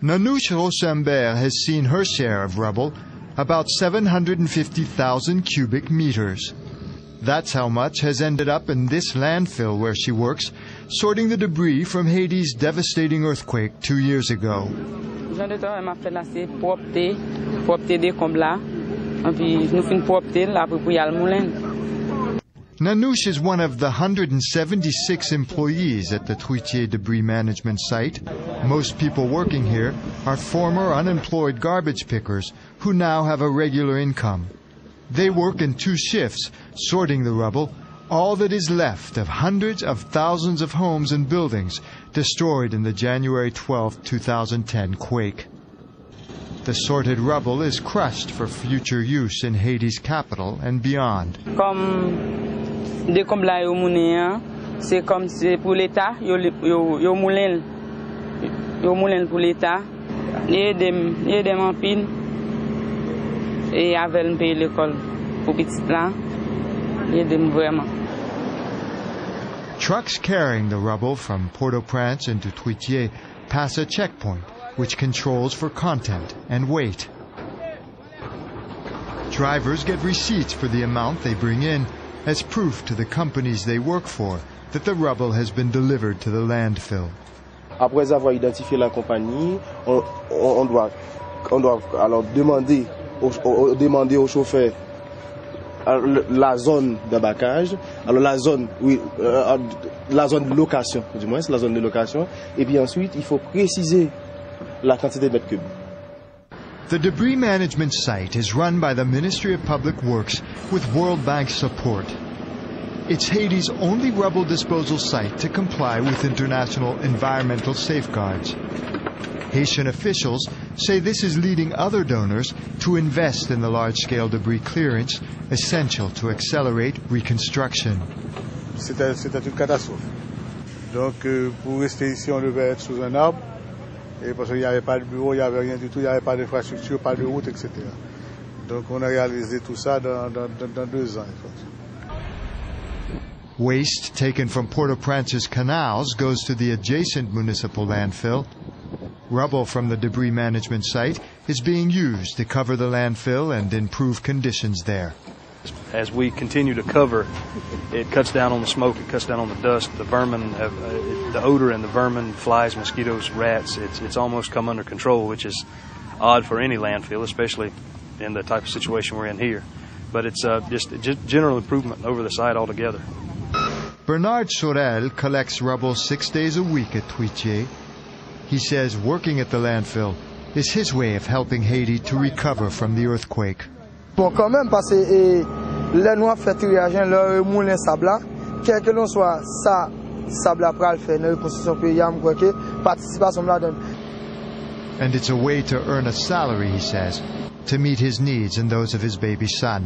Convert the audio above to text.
Nanouche Rochambert has seen her share of rubble, about 750,000 cubic meters. That's how much has ended up in this landfill where she works, sorting the debris from Haiti's devastating earthquake two years ago. Jan de travay ma fè la se propte, propte de komb la. An pi nou fin propte la pou pou yal moulen. Nanouche is one of the 176 employees at the Truitier debris management site. Most people working here are former unemployed garbage pickers who now have a regular income. They work in two shifts, sorting the rubble, all that is left of hundreds of thousands of homes and buildings destroyed in the January 12, 2010 quake. The sorted rubble is crushed for future use in Haiti's capital and beyond. Kom de komb la yo mounen, se kom se pou l'Etat, yo, pou l'Etat. Ye dem, ye dem an pin, e avel mpe l'ekol pou pitit lan, ye dem vreman. Trucks carrying the rubble from Port-au-Prince into Truitier pass a checkpoint which controls for content and weight. Drivers get receipts for the amount they bring in as proof to the companies they work for that the rubble has been delivered to the landfill. Après avoir identifié la compagnie, on, on, on doit, on doit alors demander au, au, demander au chauffeur la zone d'abaccage, alors la zone, oui, euh, la zone de location, du moins, c'est la zone de location, et puis ensuite, il faut préciser la quantité de mètres cubes. The debris management site is run by the Ministry of Public Works with World Bank support. It's Haiti's only rubble disposal site to comply with international environmental safeguards. Haitian officials say this is leading other donors to invest in the large-scale debris clearance essential to accelerate reconstruction. C'était une catastrophe. Donc, euh, pour rester ici, on devait être sous un arbre. Et parce qu'il n'y avait pas de bureau, il n'y avait rien du tout, il n'y avait pas d'infrastructure, pas de route, etc. Donc on a réalisé tout ça dans, dans, dans deux ans. Waste taken from Port-au-Prince's canals goes to the adjacent municipal landfill. Rubble from the debris management site is being used to cover the landfill and improve conditions there. As we continue to cover, it cuts down on the smoke, it cuts down on the dust, the vermin, uh, the odor and the vermin, flies, mosquitoes, rats, it's, it's almost come under control, which is odd for any landfill, especially in the type of situation we're in here. But it's uh, just a general improvement over the site altogether. Bernard Sorel collects rubble six days a week at Truitier. He says working at the landfill is his way of helping Haiti to recover from the earthquake. Bon, quand même, parce que eh, le noir fait triagen, le moulin sable, quel que l'on soit, ça, sable après le la reconstruction pays, je crois que participation là-dedans. And it's a way to earn a salary, he says, to meet his needs and those of his baby son.